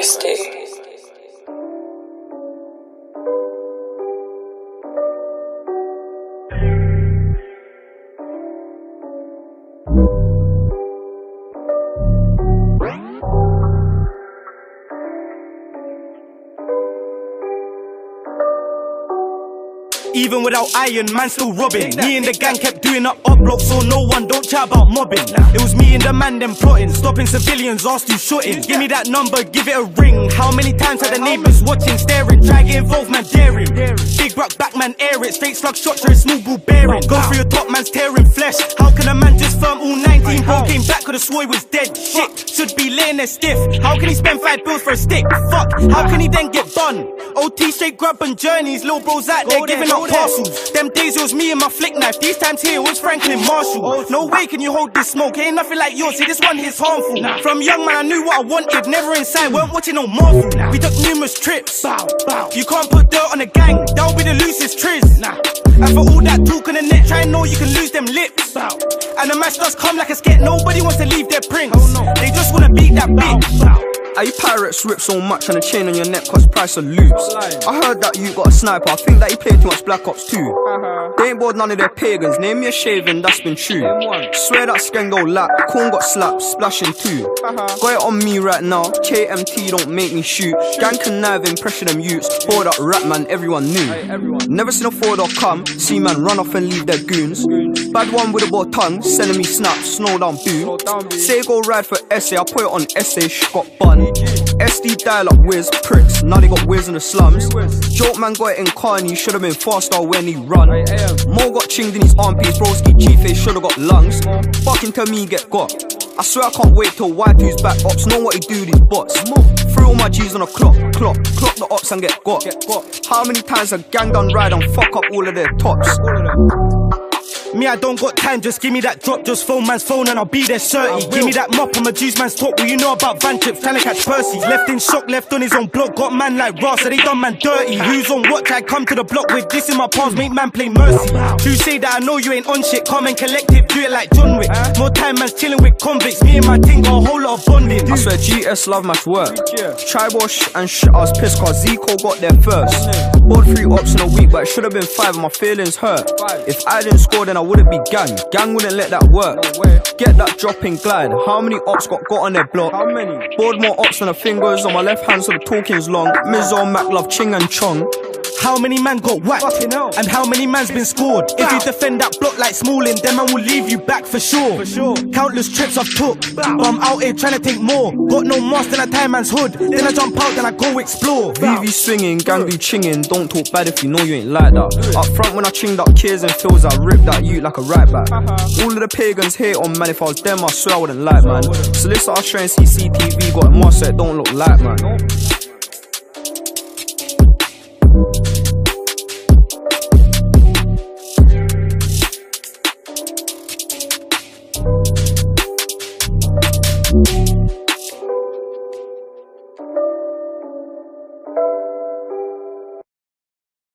Roasty. Even without iron, man still robbing. Me and the gang kept doing up uploads, so no one don't chat about mobbing. It was me and the man them plotting, stopping civilians, asked you shooting. Give me that number, give it a ring. How many times had the neighbors watching, staring, try get involved, man daring. Big rock back, man air it, straight slug shot a smooth ball bearing. Go for your top, man's tearing flesh. How can a man just firm all 19? Bro came back, cause the swore he was dead. Shit, should be laying there stiff. How can he spend five bills for a stick? Fuck, how can he then get done? OT straight grub and journeys, little bros out there giving up parcels. Them days it was me and my flick knife. These times here it was Franklin Marshall. No way can you hold this smoke. Ain't nothing like yours. See, this one is harmful. From young man, I knew what I wanted. Never inside, weren't watching no Marvel. We took numerous trips. You can't put dirt on a gang. That'll be the loosest triz. And for all that talk on the net, try and know you can lose them lips. And the match does come like a skit. Nobody wants to leave their prints. They just wanna beat that bitch. Are you pirates rip so much and the chain on your neck cost price of loops? I heard that you got a sniper, I think that you played too much Black Ops 2. Uh-huh. They ain't bored none of their pagans, name me a shaving, that's been true. Swear that scan go lap, corn got slapped, splashing too. Uh-huh. Got it on me right now, KMT don't make me shoot. Gang conniving, pressure them youths, hold up rap man, everyone knew. Never seen a four dog come, see man run off and leave their goons. Bad one with a bow tongue, sending me snaps, snow down boo. Say go ride for essay, I put it on essay, sh got bun. SD dial up whiz, pricks, now they got whiz in the slums. Joke man got it in Carney, should've been faster when he run. Mo got chinged in his armpits, broski G-face should've got lungs. Fucking tell me he get got. I swear I can't wait till Y2's back. Ops know what he do these bots. Threw all my G's on a clock, clock, clock the ops and get got. How many times a gang done ride and fuck up all of their tops? Me, I don't got time, just give me that drop, just phone man's phone and I'll be there 30. Give me that mop, I'm a juice man's talk. What you know about Van Chips, trying to catch Percy. Left in shock, left on his own block, got man like Ross, so they done man dirty. Who's on watch? I come to the block with this in my palms, make man play mercy. Who say that I know you ain't on shit, come and collect it, do it like John Wick. More time man's chilling with convicts, me and my team got a whole lot of bonding. I swear GS love match work. Try wash and shit, I was pissed cause Zico got there first. Bought three ops in a week, but it should have been five, and my feelings hurt. If I didn't score, then I wouldn't be gang. Gang wouldn't let that work. Get that dropping glide. How many ops got got on their block? How many? Board more ops than the fingers on my left hand, so the talking's long. Mizzo, Mac love Ching and Chong. How many man got whacked? And how many man's been scored? If you defend that block like Smalling, then man will leave you back for sure. For sure. Countless trips I've took, but I'm out here trying to take more. Got no mask, then I tie man's hood. Then I jump out, then I go explore. VV swinging, gang be chinging. Don't talk bad if you know you ain't like that. Up front when I chinged up kids and fills, I rip that you like a right back. All of the pagans hate on man. If I was them, I swear I wouldn't like man. Solicitor showing CCTV, got a mask that don't look like man.